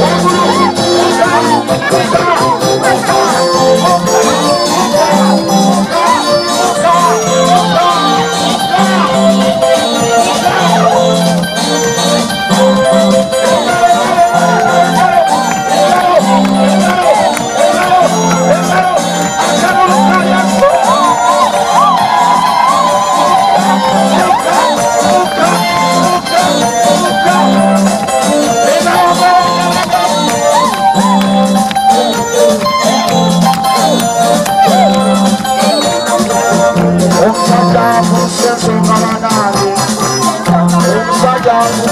얼굴 Ó sọ́jà fún ṣẹ́fún Kánádà ni. Ó sọ́jà fún.